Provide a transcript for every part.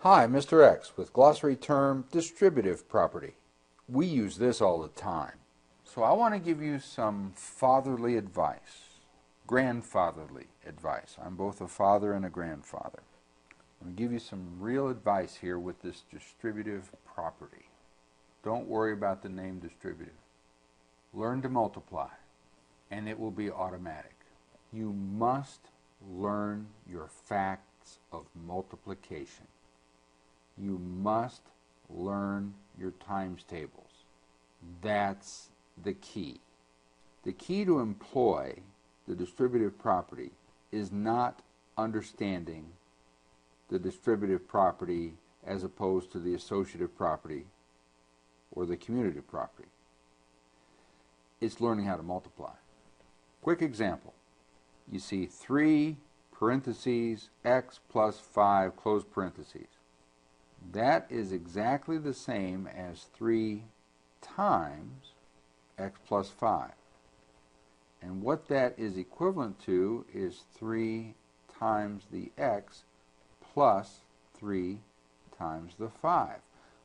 Hi, Mr. X with glossary term distributive property. We use this all the time. So I want to give you some fatherly advice, grandfatherly advice. I'm both a father and a grandfather. I'm going to give you some real advice here with this distributive property. Don't worry about the name distributive. Learn to multiply, and it will be automatic. You must learn your facts of multiplication you must learn your times tables. That's the key. The key to employ the distributive property is not understanding the distributive property as opposed to the associative property or the commutative property. It's learning how to multiply. Quick example. You see 3 parentheses x plus 5 close parentheses. That is exactly the same as 3 times x plus 5. And what that is equivalent to is 3 times the x plus 3 times the 5.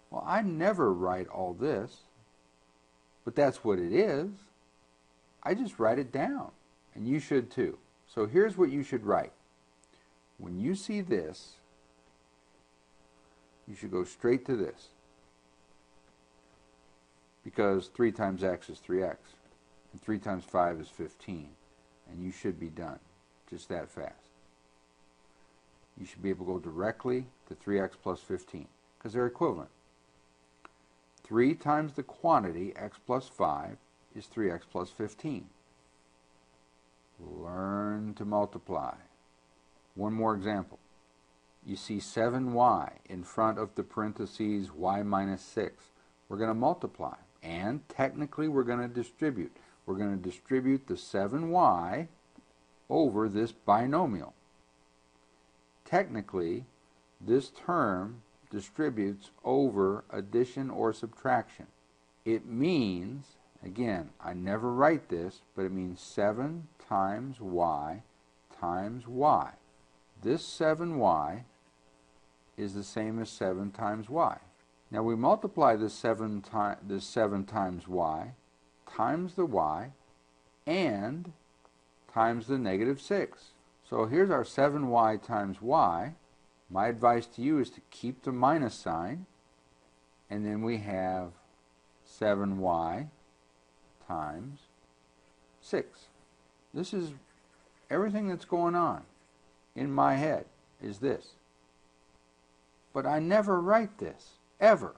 Well, I never write all this, but that's what it is. I just write it down, and you should too. So here's what you should write. When you see this, you should go straight to this. Because 3 times x is 3x. And 3 times 5 is 15. And you should be done. Just that fast. You should be able to go directly to 3x plus 15. Because they're equivalent. 3 times the quantity, x plus 5, is 3x plus 15. Learn to multiply. One more example you see 7y in front of the parentheses y minus 6. We're going to multiply. And technically we're going to distribute. We're going to distribute the 7y over this binomial. Technically, this term distributes over addition or subtraction. It means, again, I never write this, but it means 7 times y times y. This 7y is the same as 7 times y. Now we multiply this 7, ti this 7 times y times the y and times the negative 6. So here's our 7y times y. My advice to you is to keep the minus sign and then we have 7y times 6. This is everything that's going on in my head is this. But I never write this, ever,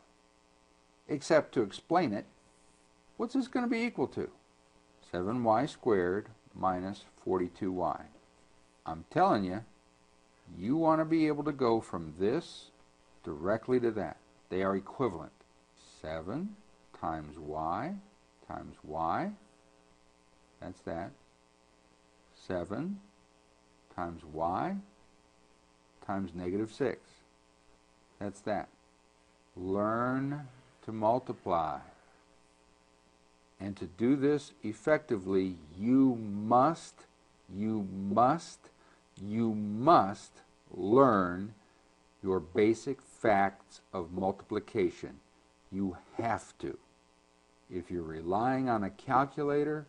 except to explain it. What's this going to be equal to? 7y squared minus 42y. I'm telling you, you want to be able to go from this directly to that. They are equivalent. 7 times y times y, that's that. 7 times y times negative 6. That's that. Learn to multiply. And to do this effectively, you must, you must, you must learn your basic facts of multiplication. You have to. If you're relying on a calculator,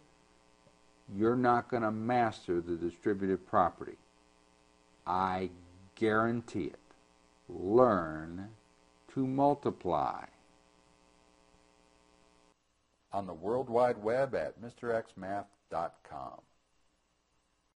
you're not going to master the distributive property. I guarantee it learn to multiply. On the World Wide Web at MrXMath.com.